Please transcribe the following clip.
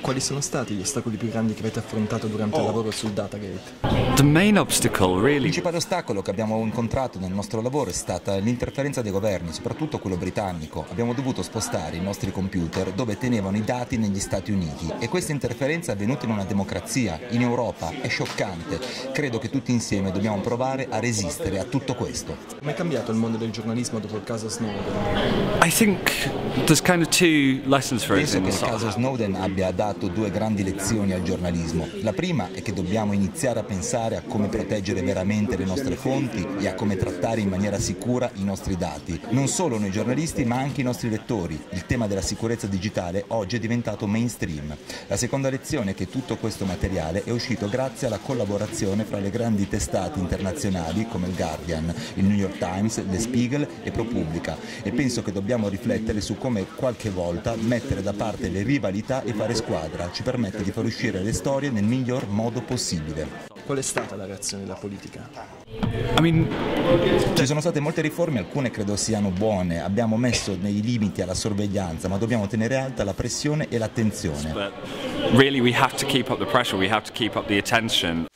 Quali sono stati gli ostacoli più grandi che avete affrontato durante il lavoro sul Datagate? The main obstacle, Il principale ostacolo che abbiamo incontrato nel nostro lavoro è stata l'interferenza dei governi, soprattutto quello britannico. Abbiamo dovuto spostare i nostri computer dove tenevano i dati negli Stati Uniti e questa interferenza è avvenuta in una democrazia, in Europa, è scioccante. Credo che tutti insieme dobbiamo provare a resistere a tutto questo. Come è cambiato il mondo del giornalismo dopo il caso Snowden? I think there's kind of two lessons for us Penso in che il caso Snowden abbia dato due grandi lezioni al giornalismo. La prima è che dobbiamo iniziare a pensare a come proteggere veramente le nostre fonti e a come trattare in maniera sicura i nostri dati. Non solo noi giornalisti ma anche i nostri lettori. Il tema della sicurezza digitale oggi è diventato mainstream. La seconda lezione è che tutto questo materiale è uscito grazie alla collaborazione fra le grandi testate internazionali come il Guardian, il New York Times, Le Spiegel e ProPublica e penso che dobbiamo riflettere su come qualche volta mettere da parte le rivalità e fare squadra ci permette di far uscire le storie nel miglior modo possibile. Qual è stata la reazione della politica? I mean, Ci sono state molte riforme, alcune credo siano buone, abbiamo messo dei limiti alla sorveglianza, ma dobbiamo tenere alta la pressione e l'attenzione. really we have to keep up the pressure, we have to keep up the attention.